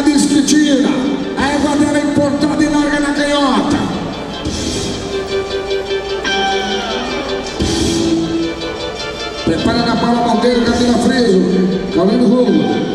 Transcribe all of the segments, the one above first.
ela diz que tira. A égua dela é importada e larga na canhota. Prepara na palma Monteiro, cadeira freio. Calando o rumo.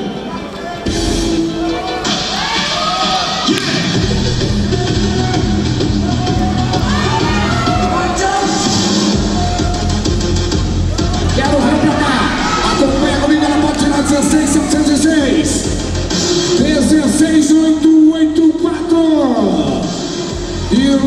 You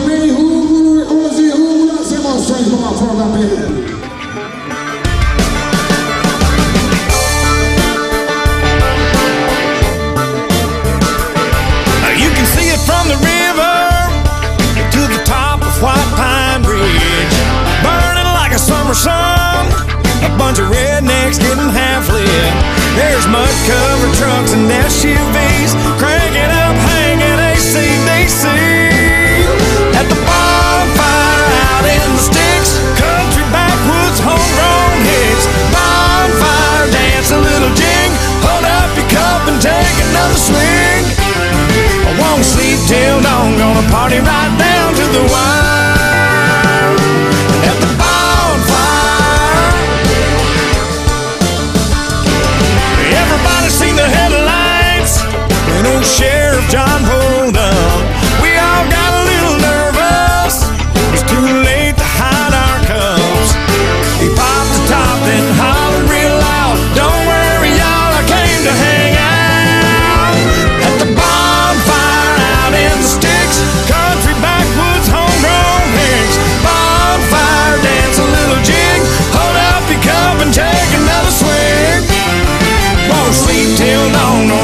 can see it from the river to the top of White Pine Bridge. Burning like a summer sun. A bunch of rednecks getting half lit. There's mud covered trucks and down right now. eu não, não